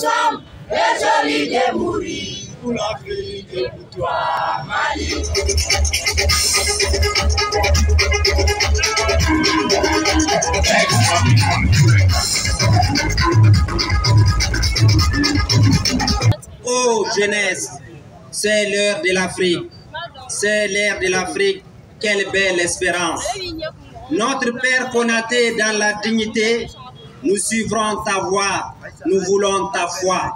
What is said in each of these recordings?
sommes résolus de mourir pour l'Afrique et pour toi, Mali. Oh jeunesse, c'est l'heure de l'Afrique. C'est l'heure de l'Afrique. Quelle belle espérance. Notre Père Konaté dans la dignité, nous suivrons ta voie, nous voulons ta foi.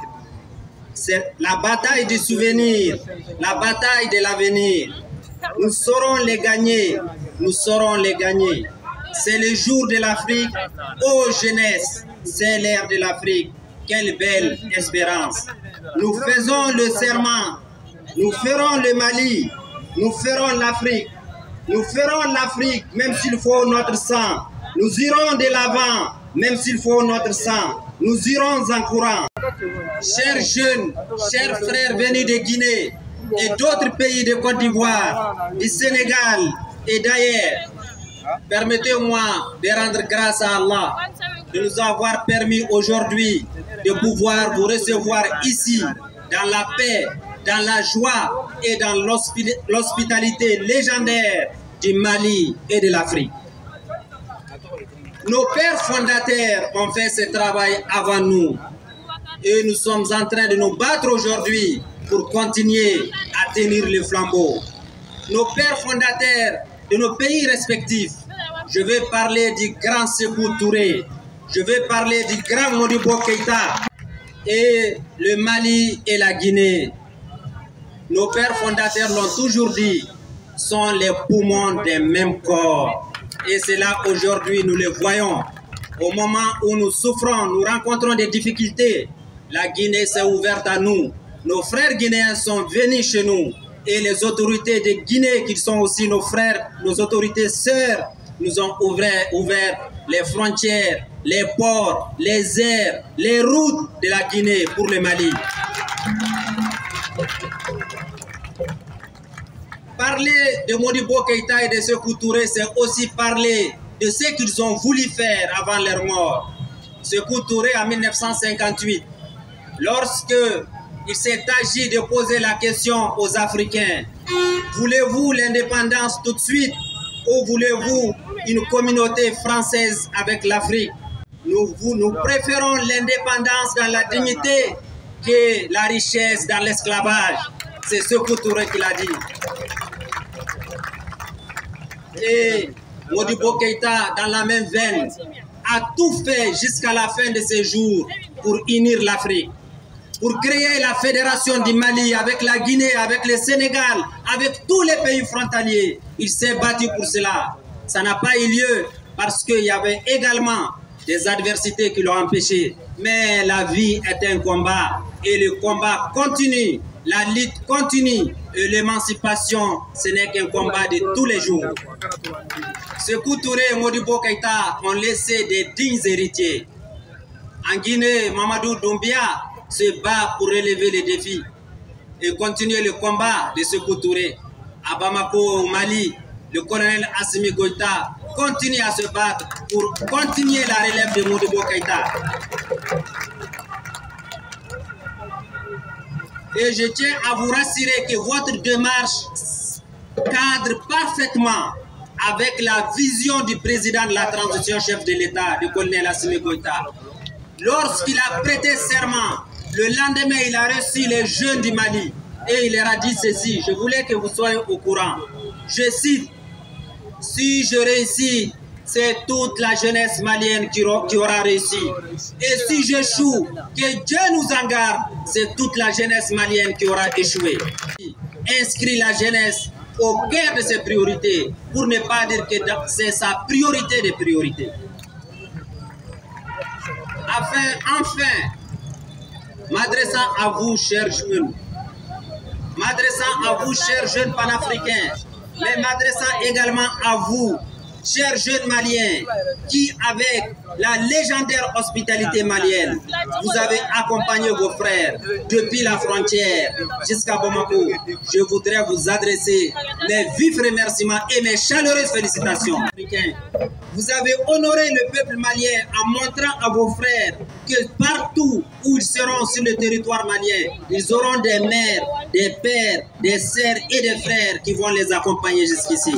C'est la bataille du souvenir, la bataille de l'avenir. Nous saurons les gagner, nous saurons les gagner. C'est le jour de l'Afrique. Oh jeunesse, c'est l'ère de l'Afrique. Quelle belle espérance. Nous faisons le serment. Nous ferons le Mali. Nous ferons l'Afrique. Nous ferons l'Afrique, même s'il faut notre sang. Nous irons de l'avant, même s'il faut notre sang. Nous irons en courant. Chers jeunes, chers frères venus de Guinée et d'autres pays de Côte d'Ivoire, du Sénégal et d'ailleurs, permettez-moi de rendre grâce à Allah de nous avoir permis aujourd'hui de pouvoir vous recevoir ici dans la paix, dans la joie et dans l'hospitalité légendaire du Mali et de l'Afrique. Nos pères fondateurs ont fait ce travail avant nous et nous sommes en train de nous battre aujourd'hui pour continuer à tenir le flambeau. Nos pères fondateurs de nos pays respectifs, je vais parler du grand Sekou Touré, je vais parler du grand Modibo Keïta et le Mali et la Guinée. Nos pères fondateurs l'ont toujours dit, sont les poumons des mêmes corps. Et c'est là aujourd'hui, nous les voyons. Au moment où nous souffrons, nous rencontrons des difficultés. La Guinée s'est ouverte à nous. Nos frères guinéens sont venus chez nous. Et les autorités de Guinée, qui sont aussi nos frères, nos autorités sœurs, nous ont ouvert, ouvert les frontières, les ports, les airs, les routes de la Guinée pour le Mali. Parler de Modibo Keïta et de Sekou Touré, c'est aussi parler de ce qu'ils ont voulu faire avant leur mort. Sekou Touré en 1958, lorsque il s'est agi de poser la question aux Africains, voulez-vous l'indépendance tout de suite ou voulez-vous une communauté française avec l'Afrique? Nous, nous préférons l'indépendance dans la dignité que la richesse dans l'esclavage. C'est Sekou Touré qui l'a dit. Et Modibo Keïta, dans la même veine, a tout fait jusqu'à la fin de ses jours pour unir l'Afrique, pour créer la fédération du Mali avec la Guinée, avec le Sénégal, avec tous les pays frontaliers. Il s'est battu pour cela. Ça n'a pas eu lieu parce qu'il y avait également des adversités qui l'ont empêché. Mais la vie est un combat et le combat continue. La lutte continue et l'émancipation, ce n'est qu'un combat de tous les jours. Sekou Touré et Modibo Keïta ont laissé des dignes héritiers. En Guinée, Mamadou Doumbia se bat pour relever les défis et continuer le combat de Sekou Touré. À Bamako, au Mali, le colonel Assimi Goïta continue à se battre pour continuer la relève de Modibo Keïta. Et je tiens à vous rassurer que votre démarche cadre parfaitement avec la vision du président de la transition chef de l'État, le colonel Assimi Goïta. Lorsqu'il a prêté serment, le lendemain, il a reçu les jeunes du Mali et il leur a dit ceci. Je voulais que vous soyez au courant. Je cite, si je réussis, c'est toute la jeunesse malienne qui aura réussi. Et si j'échoue, que Dieu nous en garde, c'est toute la jeunesse malienne qui aura échoué. Inscrit la jeunesse au cœur de ses priorités, pour ne pas dire que c'est sa priorité de priorité. Enfin, enfin m'adressant à vous, chers jeunes, m'adressant à vous, chers jeunes panafricains, mais m'adressant également à vous, chers jeunes maliens, qui avec la légendaire hospitalité malienne, vous avez accompagné vos frères depuis la frontière jusqu'à Bamako. Je voudrais vous adresser mes vifs remerciements et mes chaleureuses félicitations. Vous avez honoré le peuple malien en montrant à vos frères que partout où ils seront sur le territoire malien, ils auront des mères, des pères, des sœurs et des frères qui vont les accompagner jusqu'ici.